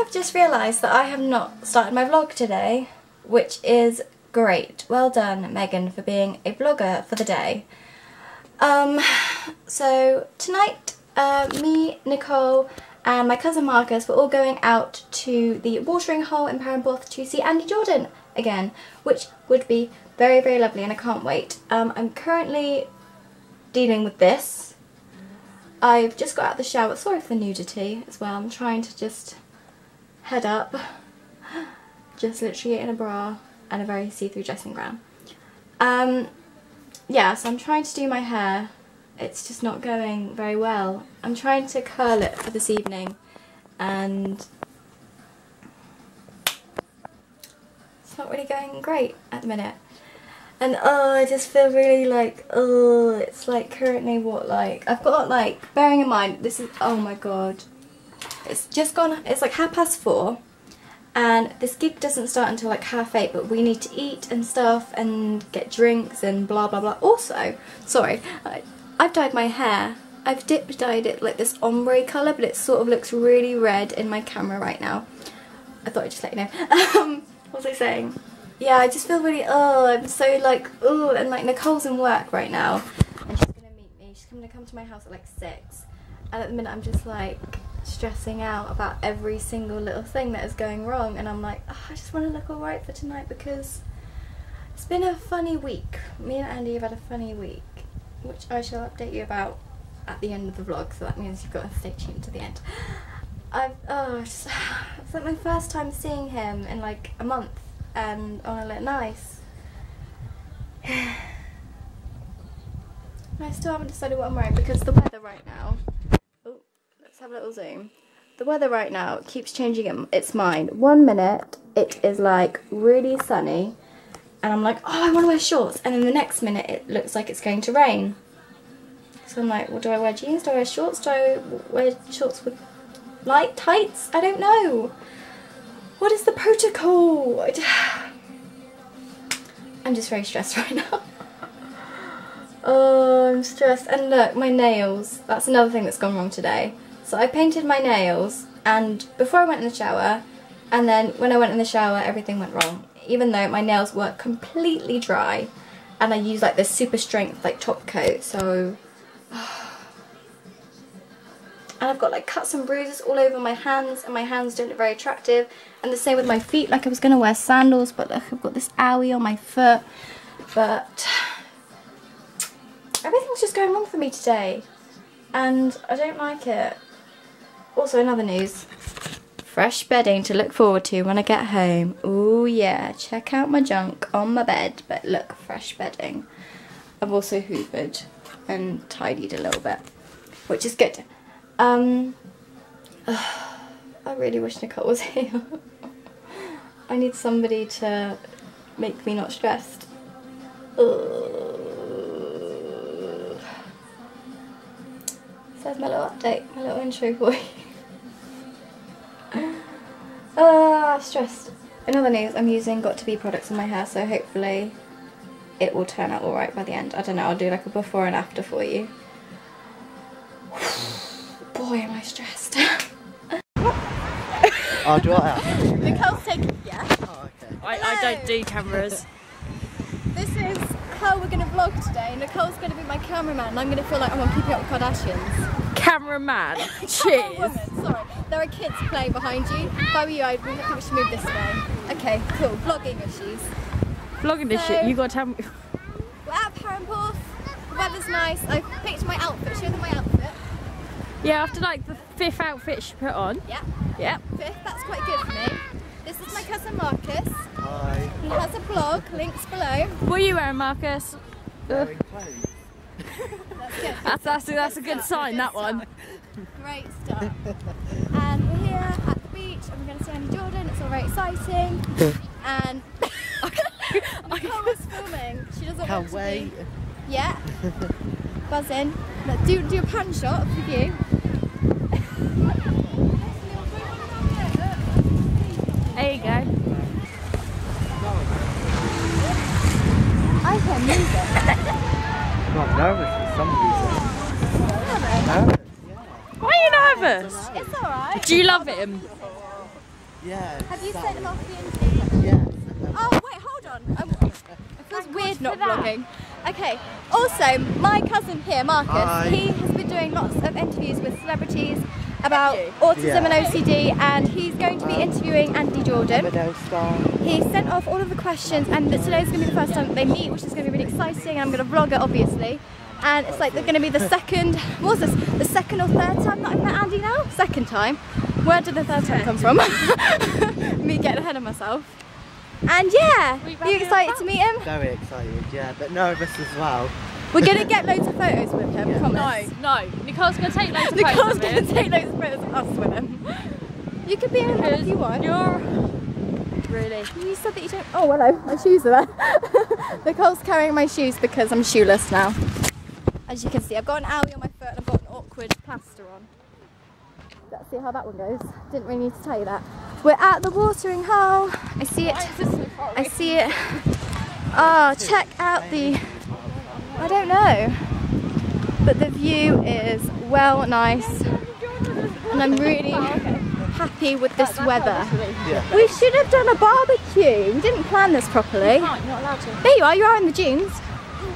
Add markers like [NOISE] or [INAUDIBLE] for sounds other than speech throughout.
have just realised that I have not started my vlog today, which is great. Well done, Megan, for being a vlogger for the day. Um, so tonight, uh, me, Nicole, and my cousin Marcus were all going out to the watering hole in Perranporth to see Andy Jordan again, which would be very, very lovely and I can't wait. Um, I'm currently dealing with this. I've just got out of the shower. Sorry for the nudity as well. I'm trying to just head up. Just literally in a bra and a very see-through dressing gown. Um, yeah, so I'm trying to do my hair. It's just not going very well. I'm trying to curl it for this evening and it's not really going great at the minute. And oh, I just feel really like, oh, it's like currently what, like, I've got like, bearing in mind, this is, oh my god, it's just gone, it's like half past four, and this gig doesn't start until like half eight, but we need to eat and stuff, and get drinks and blah blah blah. Also, sorry, I, I've dyed my hair. I've dip dyed it like this ombre colour, but it sort of looks really red in my camera right now. I thought I'd just let you know. [LAUGHS] um, what was I saying? yeah, I just feel really, oh, I'm so like, oh, and like Nicole's in work right now, and she's gonna meet me. She's gonna come to my house at like six, and at the minute I'm just like stressing out about every single little thing that is going wrong, and I'm like, oh, I just want to look alright for tonight because it's been a funny week. Me and Andy have had a funny week, which I shall update you about at the end of the vlog, so that means you've got to stay tuned to the end. I've, oh, it's, [SIGHS] it's like my first time seeing him in like a month and want to look nice. [SIGHS] I still haven't decided what I'm wearing because the weather right now, have a little zoom. The weather right now keeps changing its mind. One minute it is like really sunny and I'm like, oh, I want to wear shorts. And then the next minute it looks like it's going to rain. So I'm like, well, do I wear jeans? Do I wear shorts? Do I wear shorts with light tights? I don't know. What is the protocol? [SIGHS] I'm just very stressed [LAUGHS] right now. oh, I'm stressed. And look, my nails. That's another thing that's gone wrong today. So I painted my nails and before I went in the shower and then when I went in the shower everything went wrong. Even though my nails were completely dry and I used like this super strength like top coat so [SIGHS] and I've got like cuts and bruises all over my hands and my hands don't look very attractive. And the same with my feet like I was going to wear sandals but look I've got this owie on my foot. But [SIGHS] everything's just going wrong for me today and I don't like it also another news fresh bedding to look forward to when I get home oh yeah check out my junk on my bed but look fresh bedding I've also hoovered and tidied a little bit which is good um, [SIGHS] I really wish Nicole was [LAUGHS] here. I need somebody to make me not stressed. Ugh. So that's my little update, my little intro for you. [LAUGHS] Ah, uh, stressed. In other news, I'm using Got2b products in my hair, so hopefully it will turn out alright by the end. I don't know, I'll do like a before and after for you [SIGHS] boy, am I stressed. [LAUGHS] oh, do I? [LAUGHS] Nicole's taking, yeah. Oh, okay. I, I don't do cameras. this is how we're going to vlog today. Nicole's going to be my cameraman and I'm going to feel like I'm on Keeping Up with Kardashians. Cameraman. [LAUGHS] Cheers. Sorry, there are kids playing behind you. If I were you, I'd think we should move this way. Okay, cool. Vlogging issues. Vlogging this So- shit, you gotta tell me. [LAUGHS] We're at Perranporth. The weather's nice. I picked my outfit. Show them my outfit. Yeah, after like the fifth outfit she put on. Yeah. Yep. Fifth, that's quite good for me. This is my cousin Marcus. Hi. He has a blog, links below. What are you wearing, Marcus? Wearing clothes. That's. That's, that's, that's a good sign, that one. Great stuff. and we're here at the beach and we're going to see Andy Jordan. It's all very exciting. and [LAUGHS] Nicole was filming. She doesn't Can't want to wait. be. Yeah. Buzzing. Look, do, do a pan shot of the view. There you go. I can move it. I'm nervous for some reason. Nervous. Why are you nervous? It's alright. Do you love him? Yeah. Have you Sally. sent them off the interview? Yeah. Oh wait, hold on. Um, it feels weird not vlogging. Okay. Also, my cousin here, Marcus, Hi. he has been doing lots of interviews with celebrities about autism Yeah. and OCD, and he's going to be interviewing Andy Jordan. He sent off all of the questions, and today's going to be the first time that they meet, which is going to be really exciting. I'm going to vlog it, obviously. And it's like they're going to be the second, what was this? The second or third time that I've met Andy now? Second time. Where did the third time come from? [LAUGHS] Me getting ahead of myself. And yeah, We you excited to meet him? Very excited, yeah, but nervous as well. We're going to get loads of photos with him, Yeah. promise. No, no. Nicole's gonna take loads of Nicole's photos of going to it. take loads of photos of us with him. You could be in one if you want. You're really. You said that you don't. Oh, hello. My shoes are there. [LAUGHS] Nicole's carrying my shoes because I'm shoeless now. As you can see, I've got an owie on my foot and I've got an awkward plaster on. Let's see how that one goes. Didn't really need to tell you that. We're at the watering hole. I see it. I see it. Oh, check out the. I don't know. But the view is well nice. And I'm really happy with this weather. We should have done a barbecue. We didn't plan this properly. You're not allowed to. There you are, you are in the dunes.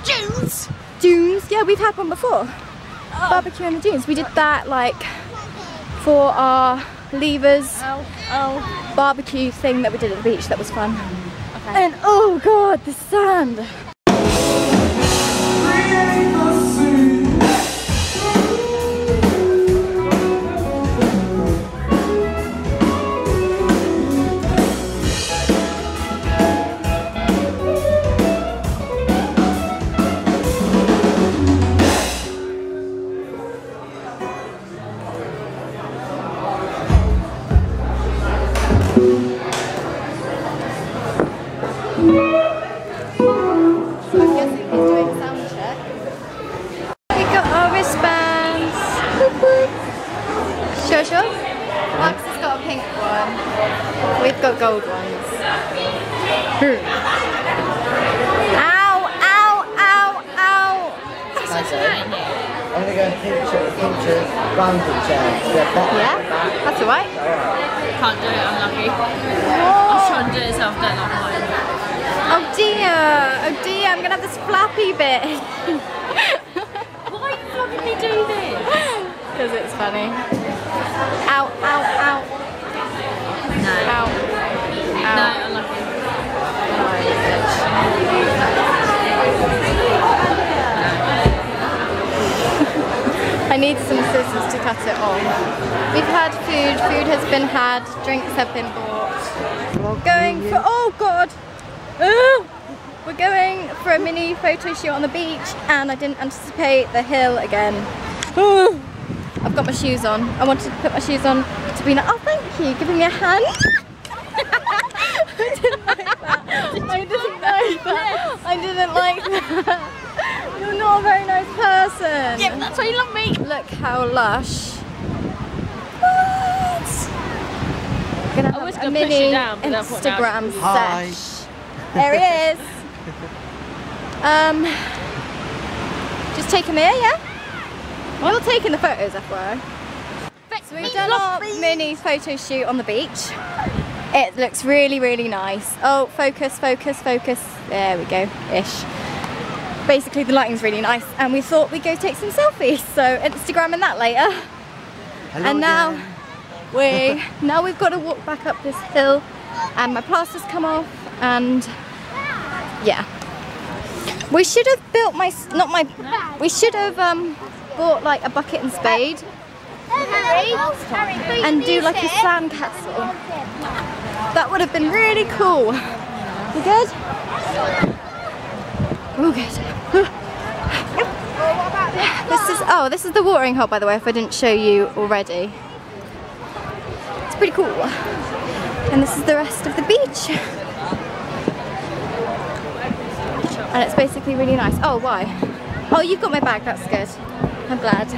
Junes. Dunes? Yeah, we've had one before. Oh. Barbecue in the dunes. We did that like for our leavers Oh, oh. barbecue thing that we did at the beach. That was fun. And oh god, the sand. Ow, ow, ow, No. ow. No, unlucky. [LAUGHS] I need some scissors to cut it off. We've had food, food has been had, drinks have been bought. Going for, oh god! Ugh. We're going for a mini photo shoot on the beach and I didn't anticipate the hill again. Ugh. I've got my shoes on. I wanted to put my shoes on to be like, oh thank you, giving me a hand. [LAUGHS] I didn't like that. I didn't like that. I didn't like that. You're not a very nice person. Yeah, that's why you love me. Look how lush. What? Gonna I was have gonna a mini down, but that point now Instagram it's- sesh. There he is. [LAUGHS] Um, just take him here, yeah? You're taking the photos, FYI. So we've done our mini photo shoot on the beach. It looks really, really nice. Oh, focus, focus, focus. There we go, ish. Basically, the lighting's really nice, and we thought we'd go take some selfies. So Instagramming that later. Hello and now again. we [LAUGHS] now we've got to walk back up this hill, and my plaster's come off, and yeah. We should have built my not my. We should have um bought like a bucket and spade and do like a sand castle. That would have been really cool. You good? Oh, good. [LAUGHS] This is oh, this is the watering hole by the way. If I didn't show you already, it's pretty cool. And this is the rest of the beach. And it's basically really nice. Oh, why? Oh, you've got my bag. That's good. I'm glad.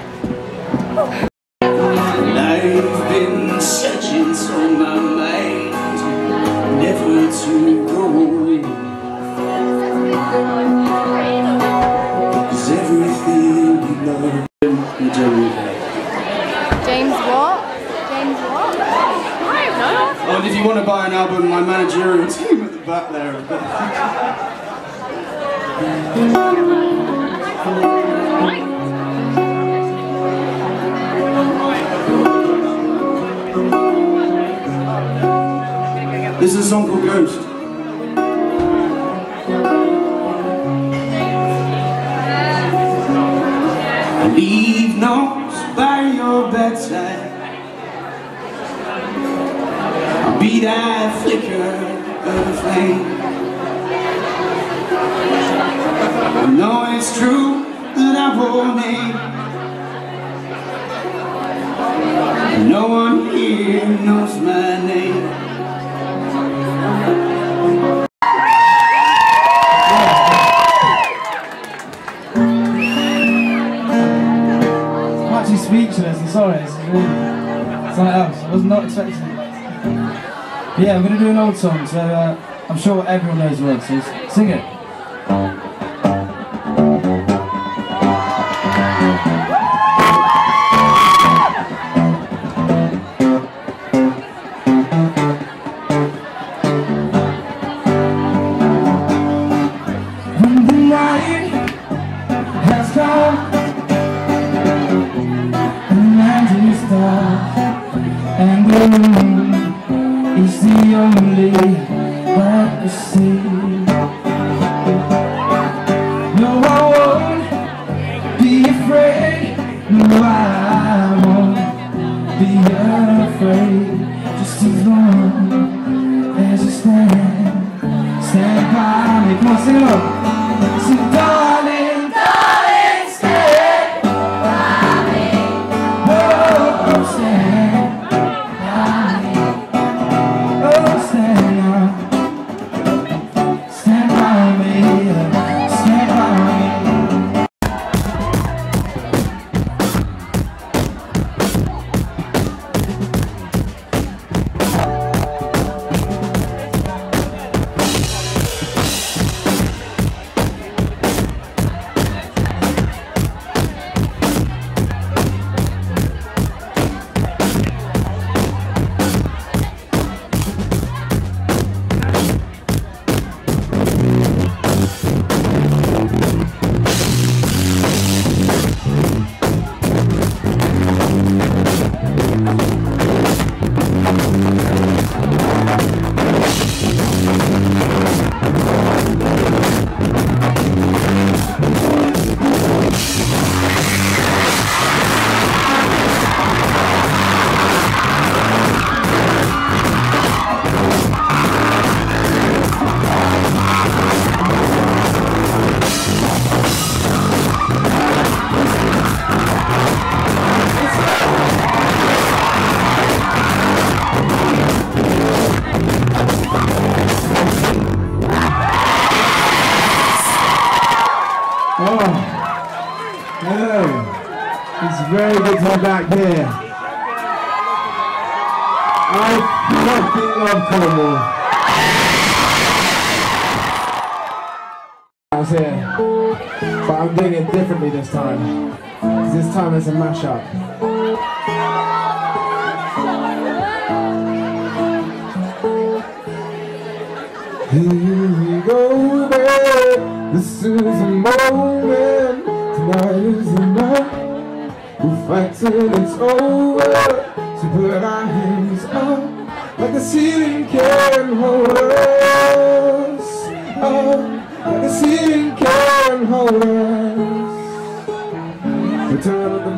I've been searching my mind, never to go. Cause everything you love, you do. James what? James what? I don't know. Oh, and if you want to buy an album, my managerial team at the back there. [LAUGHS] This is a song called Ghost. Leave notes by your bedside. I'll be that flicker of a flame. I know it's true that I won't name. No one here knows my name. Not expecting it. Yeah, I'm gonna do an old song. So uh, I'm sure everyone knows the words. So sing it. It's a mashup. Here we go, babe. This is a moment. Tonight is the night. We'll fight till it's over. So put our hands up like the ceiling can hold us. Up like the ceiling can hold us. Return of the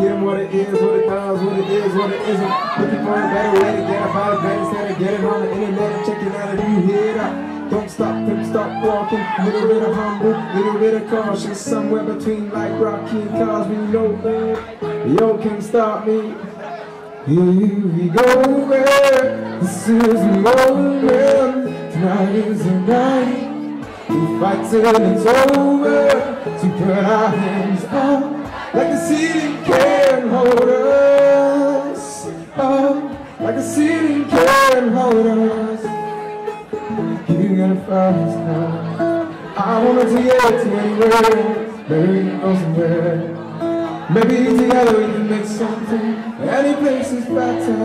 get 'em what it is, what it does, what it is, what it isn't. Looking for a better way to get up out of bed instead of getting on the internet and checking out a new hit up. Don't stop, don't stop walking. Little bit of humble, little bit of caution. Somewhere between like Rocky and Cosby, no yo can't stop me. Here we go, man. This is the moment. Tonight is the night. We fight till it's over. To put our hands up like the ceiling can hold us. Up like the ceiling can hold us. You gonna find us now. I wanna take it to anywhere. Maybe we can go somewhere. Maybe together we can make something. Any place is better.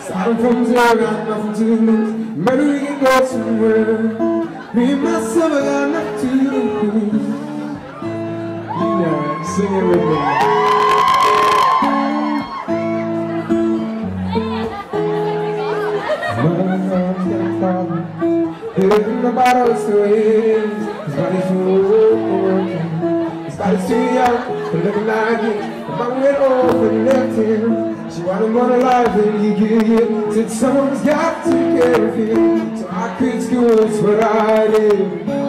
Starting from zero, got nothing to lose. Maybe we can go somewhere. Me and myself, I got nothing to lose. Sing it with me. Living the bottle still is His body's working His body's too young to look like it The mom went off and left him She wanted more life than he could give Said someone's got to care of him So I quit school, that's what I did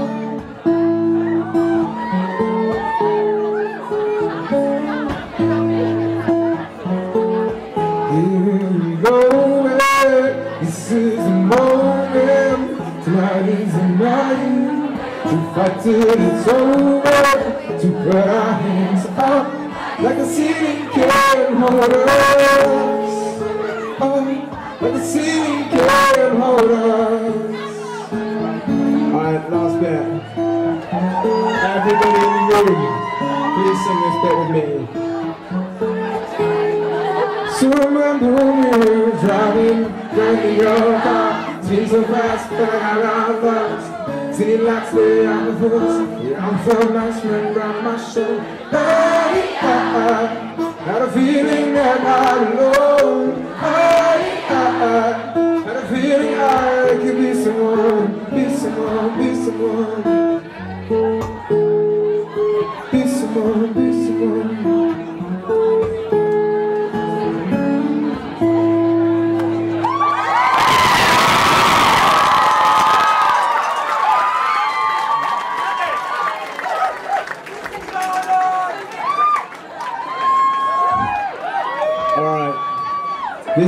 to fight till it's over. To put our hands up like a ceiling can hold us. Oh, like a ceiling can hold us. Alright, last bit. Everybody in the room, please sing this bit with me. So remember when we were driving, driving your car Seems so fast, but I got lost Lights lay on the Yeah, I'm felt nice running around my shoulder Hey, I, I Had a feeling that I'm alone Hey, I, I Had a feeling I could be someone Be someone, be someone. Be someone, be someone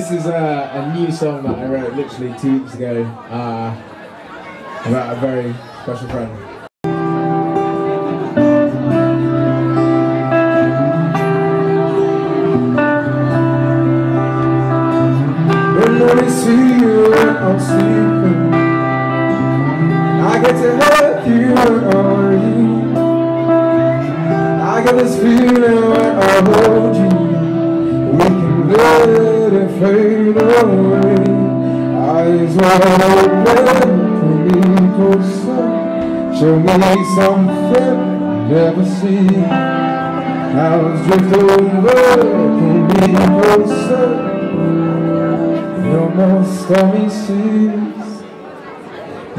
this is a, a new song that I wrote literally two weeks ago uh, about a very special friend. When I see you I'm sleeping I get to hug you you I get this feeling fade away Eyes wide open, pull me closer Show me something I never seen Clouds drift over, pull me closer no more stormy seas.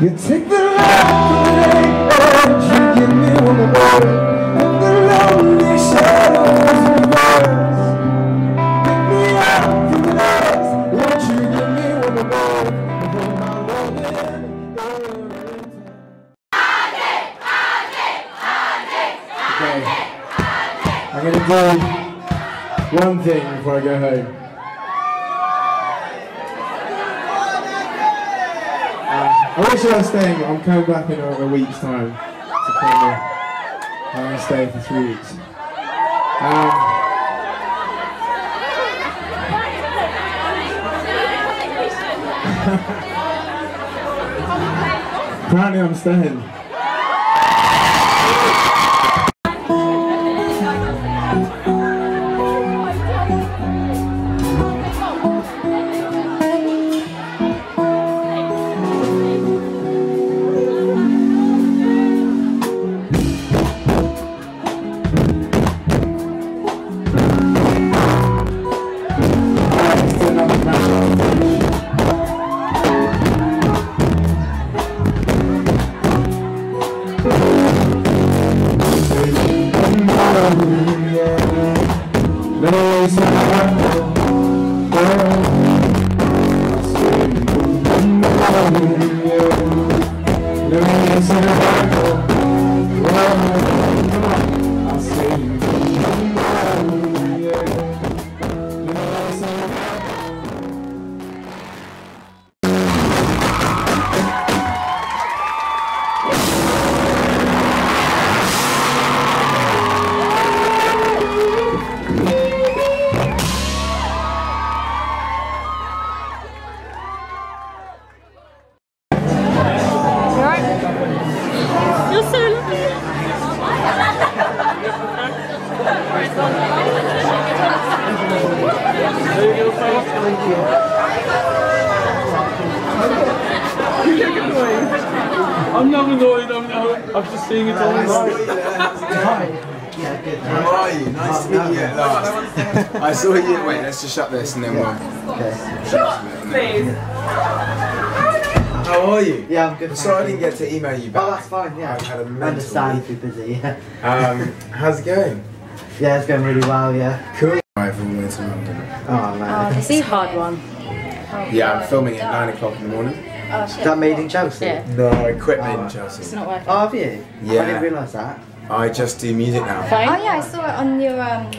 You take the light and you give me one more. One thing before I go home. I wish I was staying, I'm coming back in a, a week's time to. I'm going to stay for three weeks. Um, [LAUGHS] apparently I'm staying. Last. I saw you. Wait, let's just shut this and then we'll. Okay. How are you? Yeah, I'm good. I'm sorry I didn't get to email you you. back. Oh, that's fine. Yeah, I've had a I mental understand week. if you're busy. Yeah. [LAUGHS] Um, how's it going? yeah, it's going really well. Yeah. Cool. Drive all the way to London. Oh man. this is a hard one. Yeah, I'm filming at nine o'clock in the morning. Oh Is that made in Chelsea? Yeah. No, I quit made in Chelsea. It's not working. Oh, have you? Yeah. I didn't realise that. I just do music now. Fine. Oh yeah, I saw it on your um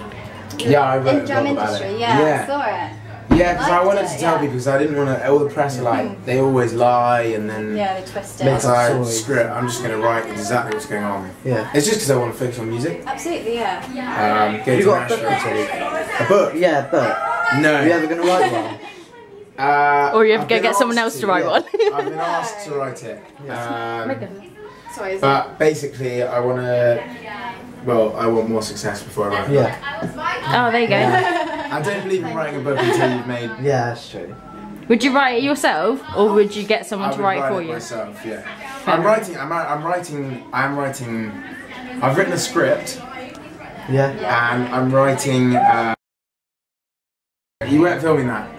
Yeah, I wrote in a drum blog about industry. it. Yeah, I saw it. Yeah, because I Liked wanted it, to tell yeah. people because I didn't want to. All the press are like they always lie, and then Yeah, they twist it. once I stories. script, I'm just going to write exactly what's going on. Yeah. It's just because I want to focus on music. Absolutely, yeah. Um, go You to got a book Nashville. A book? Yeah, but No. are you ever going to write one? [LAUGHS] Uh, Or you have I've to go get someone else to write yeah. one. I've been [LAUGHS] asked to write it. Um, Sorry, is but basically, I want to. Well, I want more success before I write. Yeah. Oh, there you go. [LAUGHS] I don't believe in writing a book until you've made. Yeah, that's true. Would you write it yourself, or would you get someone I to would write it write for it you? myself. Yeah. I'm writing. I'm, I'm writing. I'm writing. I've written a script, Yeah. and I'm writing. Uh, you weren't filming that.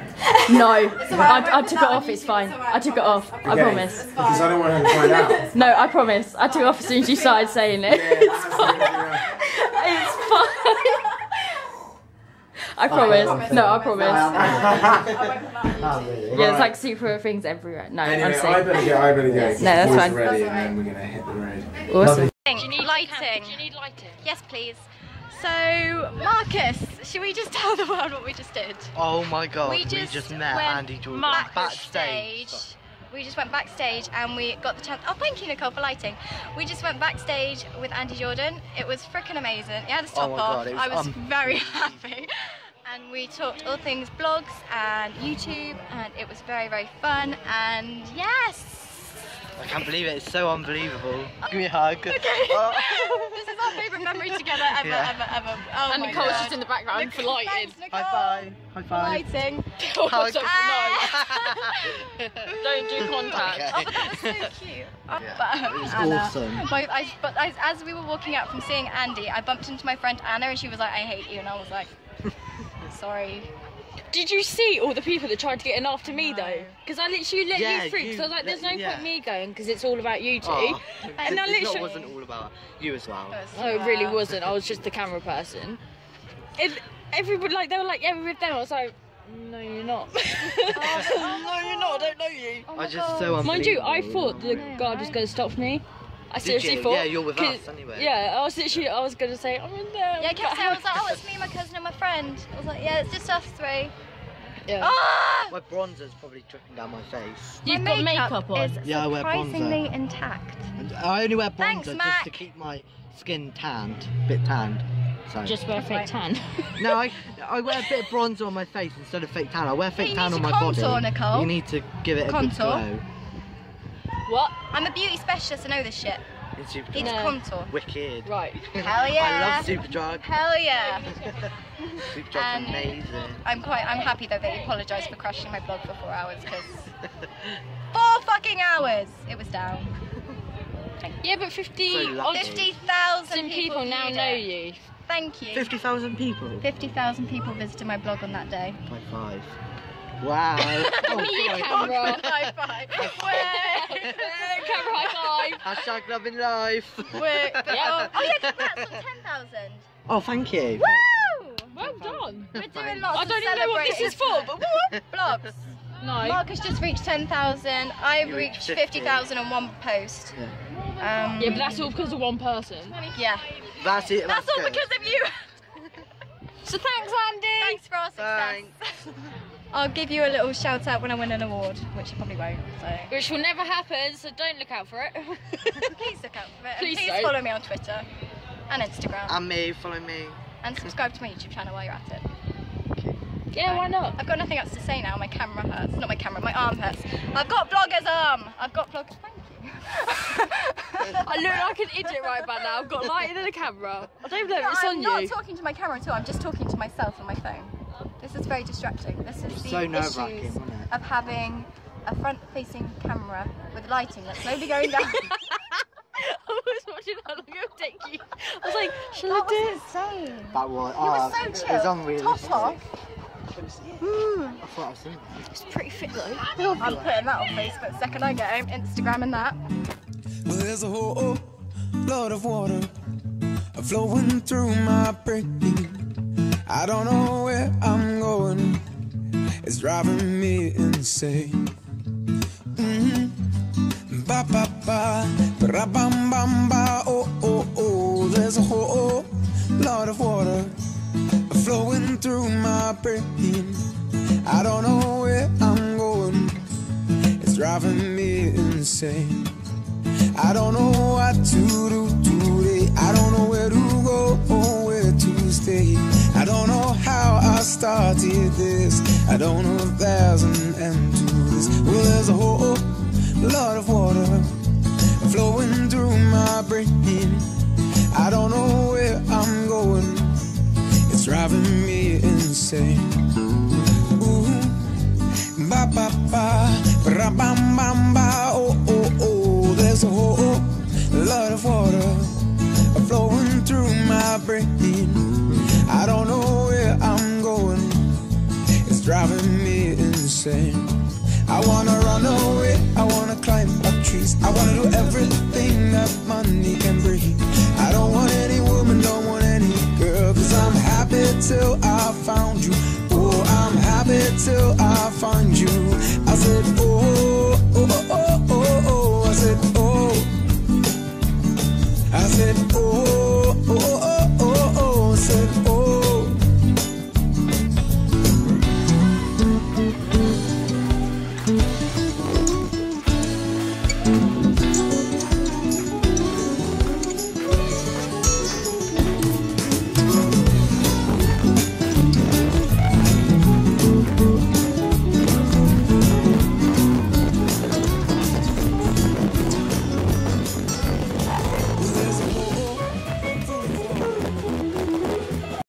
No, [LAUGHS] I, I took it off. It's fine. I took it off. I Okay, promise. Because I don't want him to find out. [LAUGHS] No, I promise. I took it off as soon as you started saying it. Yeah, [LAUGHS] It's that's fine. the- It's fine. I promise. No, I promise. Really? Yeah, there's like super things everywhere. No, Anyway, honestly. I better go. I better go. No, that's Boys fine. are Ready, and then we're gonna hit the road. Awesome. Do you need lighting? Do you need lighting? Yes, please. So, Marcus, should we just tell the world what we just did? Oh my god, we we just, just, met Andy Jordan backstage. backstage. We just went backstage and we got the chance. Oh, thank you, Nicole, for lighting. We just went backstage with Andy Jordan. It was freaking amazing. He had his Oh top my off. God, was I was unbelievable. very [LAUGHS] happy. And we talked all things blogs and YouTube, and it was very, very fun. And yes, I can't believe it, it's so unbelievable. Give me a hug. [LAUGHS] Okay. [LAUGHS] Oh. this is our favourite memory together ever, Yeah. ever, ever. Oh And my Nicole's God. just in the background for lighting. Thanks, Nicole. High five. High For five. lighting. Hug. Ah. [LAUGHS] Don't do contact. Oh, but that was so cute. Oh, Yeah, but- it was Anna. awesome. My, I, but I, as we were walking out from seeing Andy, I bumped into my friend Anna, and she was like, "I hate you," and I was like, "Sorry." Did you see all the people that tried to get in after me though? Because I literally let Yeah, you through. you Because I was like, "There's no yeah. point me going because it's all about you two. Oh, [LAUGHS] And I it literally- wasn't all about you as well. Oh, it really wasn't. I was just the camera person. It, everybody like they were like, "Yeah, we're with them." I was like, "No, you're not." [LAUGHS] Oh, no, you're not. I don't know you. Oh I just God. so Mind you, I thought the guard was going to stop me. I Did seriously you? thought. Yeah, you're with us anyway. Yeah, I was literally, I was going to say, I'm in there. Yeah, I kept saying, I was like, "Oh, it's me, my cousin, and my friend." I was like, "Yeah, it's just us three. Yeah. Ah! My bronzer's probably dripping down my face. You've my got makeup on. is Yeah, I wear bronzer. surprisingly intact. And I only wear bronzer Thanks, just Mac. to keep my skin tanned, A bit tanned. So. Just wear fake tan. [LAUGHS] no, I, [LAUGHS] I wear a bit of bronzer on my face instead of fake tan. I wear fake you tan need on to my contour, body. Nicole. You need to give it a Contour. good glow. What? I'm a beauty specialist. I know this shit. In Superdrug. Need to No. contour. Wicked. Right. [LAUGHS] Hell yeah. [LAUGHS] I love Superdrug. Hell yeah. Superdrug's And- amazing. I'm quite. I'm happy though that you apologised for crashing my blog for four hours because [LAUGHS] four fucking hours it was down. Yeah, but 50 So lucky. Fifty thousand people, people now viewed know it. you. Thank you. 50,000 people. Fifty thousand people visited my blog on that day. By five. Wow. [LAUGHS] oh, Me, camera. [LAUGHS] High five. Way. Camera high five. Hashtag love in life. Way. [LAUGHS] Yeah. Oh yeah, congrats on ten thousand. Oh, thank you. Woo! Well done. We're doing lots I of don't even know what this is for, but blogs. no. Marcus just reached 10,000. I You reached reached 50,000 on one post. Yeah. Um, Yeah, but that's all because of one person. yeah. That's it. That's, That's, all good. because of you. So thanks, Andy. Thanks for our success. I'll give you a little shout out when I win an award, which you probably won't. So Which will never happen, so don't look out for it. [LAUGHS] please look out for it. Please Please, follow me on Twitter and Instagram And me, follow me. and subscribe to my YouTube channel while you're at it. yeah, why not? I've got nothing else to say now. My camera hurts. Not my camera. My arm hurts. I've got blogger's arm. I've got blogger. Thank you. [LAUGHS] I look like an idiot right about now. I've got light in the camera. I don't even know No, if it's I'm on not talking to my camera at all. I'm just talking to myself on my phone. This is very distracting. This is the so issues isn't it? of having a front-facing camera with lighting that's slowly going down. [LAUGHS] I was watching how long it would take you. I was like, shall that I do was it? insane. That was. You were oh, so it was unrealistic. Top off. Hmm. Hmm. I thought I was seeing It's pretty fit though. I'm putting that on Facebook second I get home, Instagramming that. Well, there's a whole lot of water flowing through my brain. I don't know where I'm going. It's driving me insane. Mm-hmm. Ba ba ba, ba bam bam ba. Oh oh oh, there's a whole lot of water flowing through my brain. I don't know where I'm going. It's driving me insane. I don't know what to do today. I don't know where to I started this. I don't know if there's an end to this. Well, there's a whole lot of water flowing through my brain. I don't know where I'm going. It's driving me insane. Ooh, ba ba ba, ba bam bam ba. Oh oh oh, there's a whole lot of water flowing through my brain. I don't know where I'm. Driving me insane. I wanna run away. I wanna climb up trees. I wanna do everything that money can